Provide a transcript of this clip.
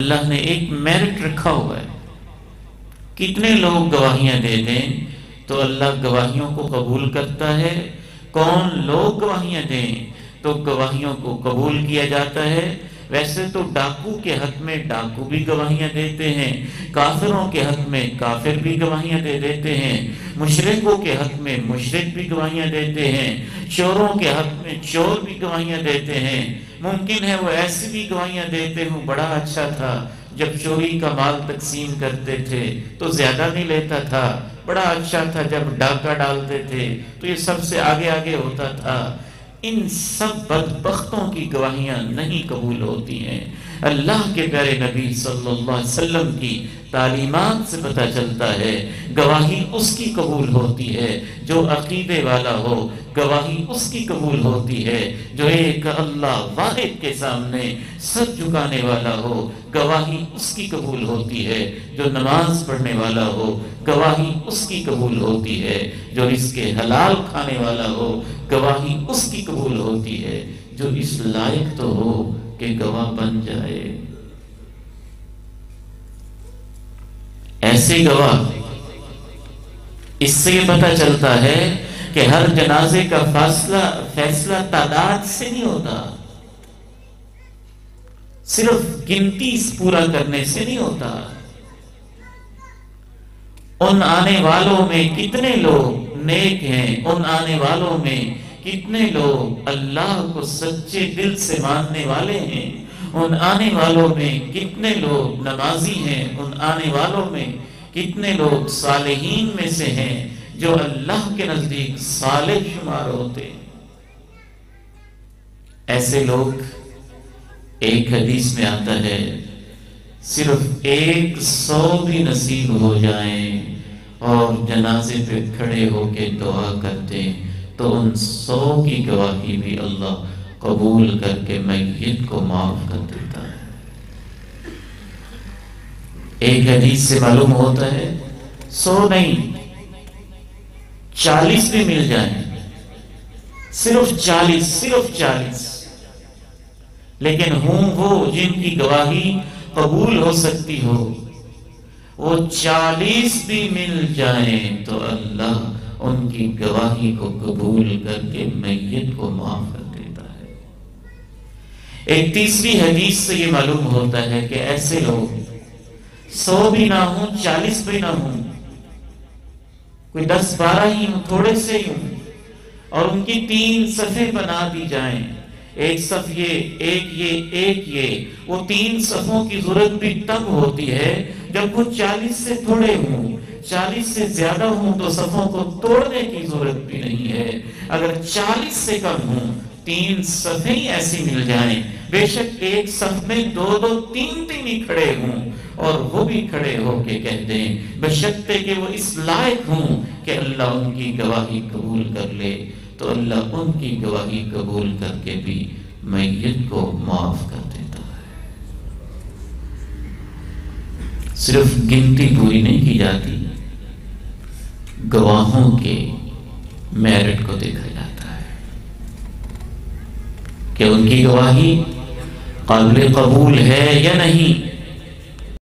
अल्लाह ने एक मेरिट रखा हुआ है। कितने लोग गवाहियाँ दे दें तो अल्लाह गवाहियों को कबूल करता है। कौन लोग गवाहियाँ दें तो गवाहियों को कबूल किया जाता है। वैसे तो डाकू के हक में डाकू भी गवाहियाँ देते हैं, काफिरों के हक में काफिर भी गवाहियाँ दे देते हैं, मुशरकों के हक में मुशरक भी गवाहियाँ देते हैं, चोरों के हक में चोर भी गवाहियाँ देते हैं, मुमकिन है वो ऐसी भी गवाहियाँ देते हूँ, बड़ा अच्छा था, जब चोरी का माल तकसीम करते थे तो ज़्यादा नहीं लेता था, बड़ा अच्छा था जब डाका डालते थे तो ये सबसे आगे आगे होता था। इन सब बदबख्तों की गवाहियाँ नहीं कबूल होती हैं। अल्लाह के प्यारे नबी सल्लल्लाहु अलैहि वसल्लम की तालीमात से पता चलता है, गवाही उसकी कबूल होती है। जो अकीदे वाला हो, गवाही उसकी कबूल होती है। जो एक अल्लाह वाहिद के सामने सर झुकाने वाला हो, गवाही उसकी कबूल होती है। जो नमाज़ पढ़ने वाला हो, गवाही उसकी कबूल होती है। जो इसके हलाल खाने वाला हो, गवाही उसकी कबूल होती है। जो इस लायक तो हो कि गवाह बन जाए। ऐसे गवाह। इससे पता चलता है कि हर जनाजे का फासला, फैसला तादाद से नहीं होता। सिर्फ़ गिनती पूरा करने से नहीं होता। उन आने वालों में कितने लोग नेक हैं? उन आने वालों में कितने लोग अल्लाह को सच्चे दिल से मानने वाले हैं? उन आने वालों में कितने लोग नमाजी हैं? उन आने वालों में कितने लोग सालेहीन में से हैं जो अल्लाह के नज़दीक साले शुमार होते? ऐसे लोग एक हदीस में आता है, सिर्फ़ एक सौ भी नसीब हो जाएँ और जनाजे पे खड़े होके दुआ करते तो उन सौ की गवाही भी अल्लाह कबूल करके मैयत को माफ़ कर देता है। एक हदीस से मालूम होता है, सौ नहीं, चालीस भी मिल जाए। सिर्फ़ चालीस सिर्फ़ चालीस। लेकिन हूँ वो जिनकी गवाही कबूल हो सकती हो, वो चालीस भी मिल जाए तो अल्लाह उनकी गवाही को कबूल करके मैयत को माफ़ एक तीसरी हदीस से ये मालूम होता है कि ऐसे लोग सौ भी ना हो, चालीस भी ना हो, कोई दस बारह ही हो, थोड़े से ही हो, और उनकी तीन सफे बना दी जाएँ। एक सफ ये, एक ये एक ये। वो तीन सफों की ज़रूरत भी तब होती है जब वो चालीस से थोड़े हों, चालीस से ज़्यादा हों तो सफों को तोड़ने की ज़रूरत भी नहीं है। अगर चालीस से कम हों तीन सफे ऐसी मिल जाएँ। बेशक एक सफ में दो दो तीन तीन ही खड़े हों, और वो भी खड़े होके कह दें बशक्ते कि वो इस लायक हों कि अल्लाह उनकी गवाही कबूल कर ले। तो अल्लाह उनकी गवाही कबूल करके भी मैयत को माफ़ कर देता है। सिर्फ़ गिनती पूरी नहीं की जाती, गवाहों के मेरिट को देखा है कि उनकी गवाही काबिल कबूल है या नहीं?